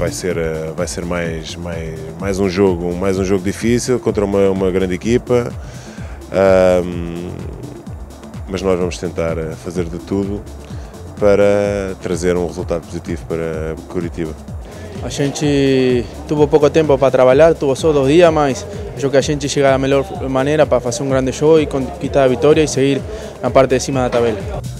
vai ser, eh, vai ser mais, mais, mais, um jogo, mais um jogo difícil contra uma, uma grande equipa. Um, mas nós vamos tentar eh, fazer de tudo para trazer um resultado positivo para Curitiba. A gente teve pouco tempo para trabalhar, teve só dois dias, mas acho que a gente chega da melhor maneira para fazer um grande jogo e conquistar a vitória e seguir na parte de cima da tabela.